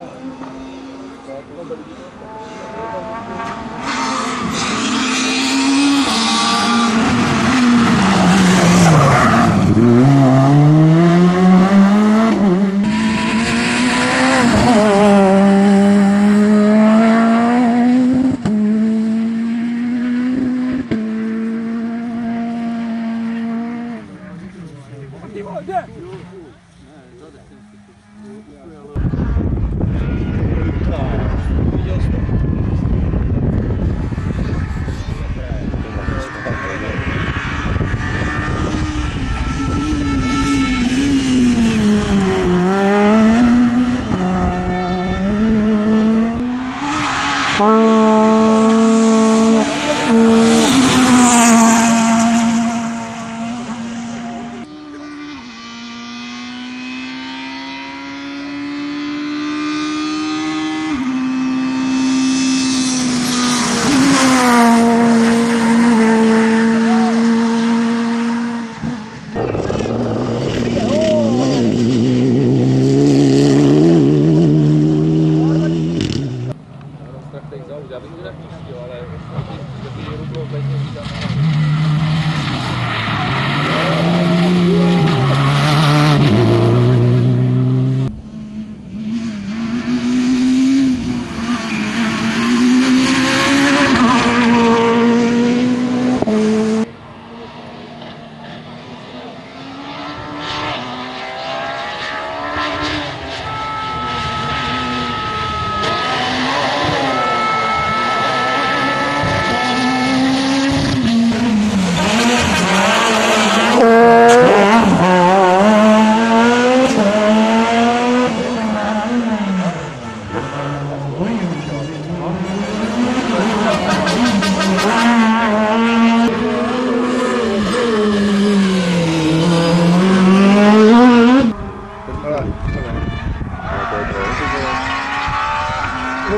Thank you.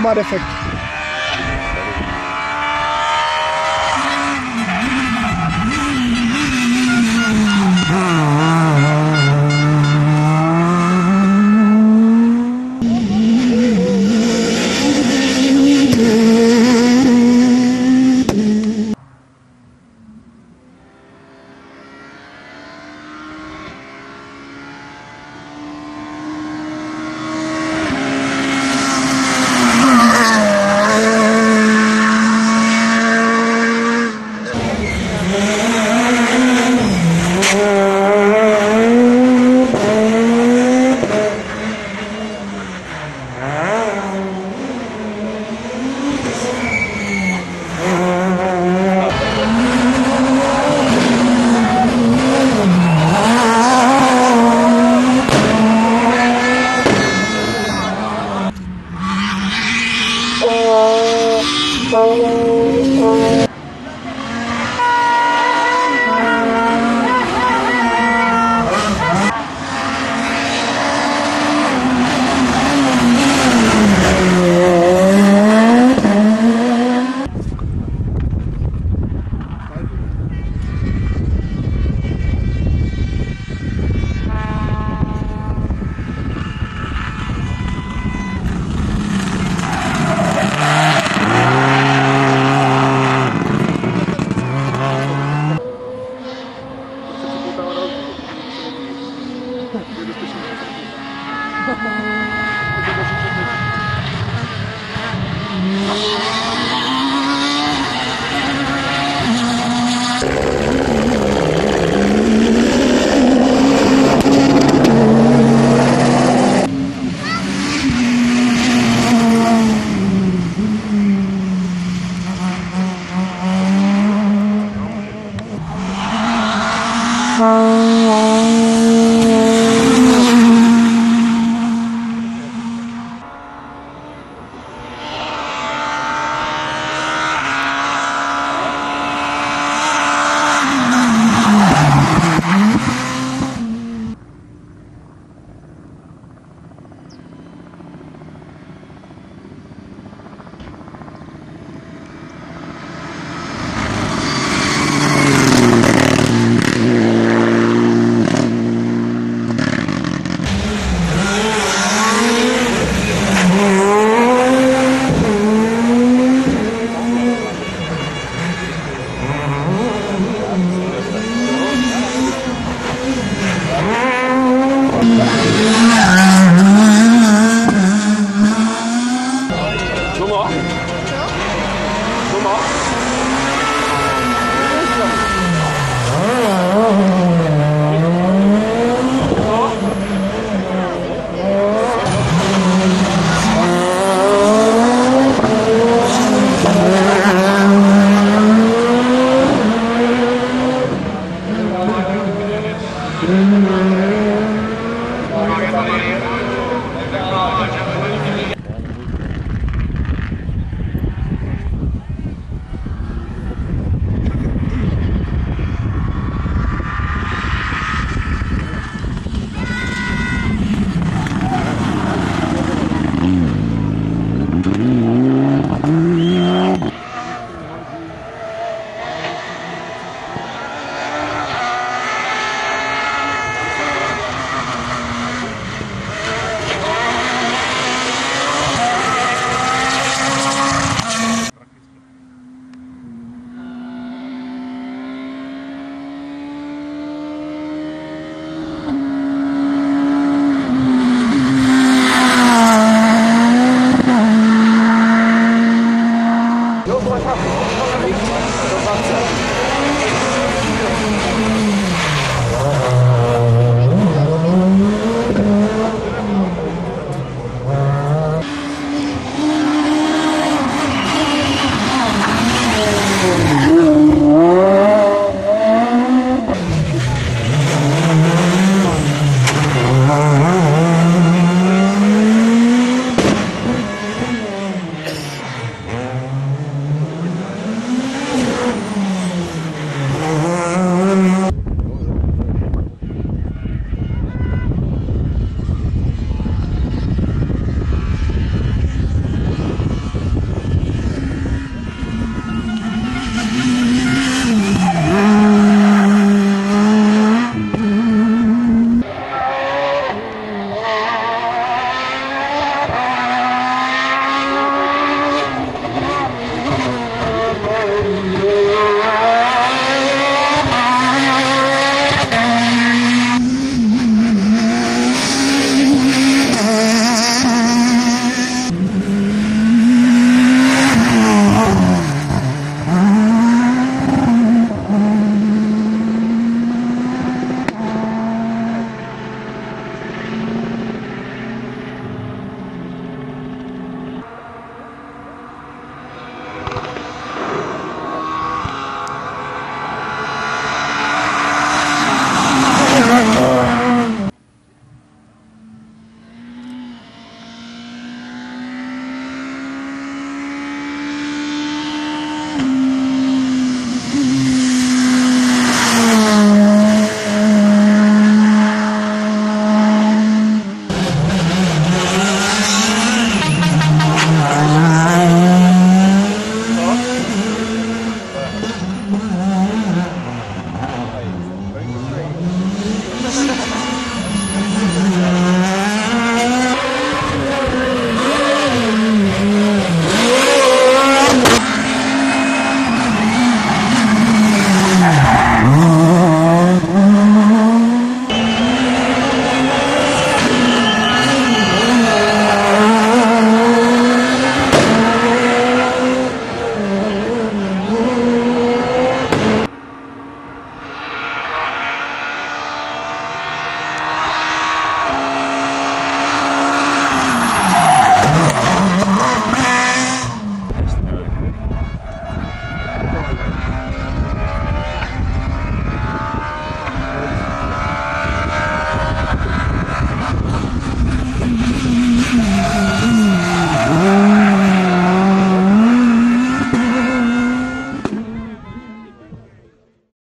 Maré Factory. oh, oh. Bye-bye.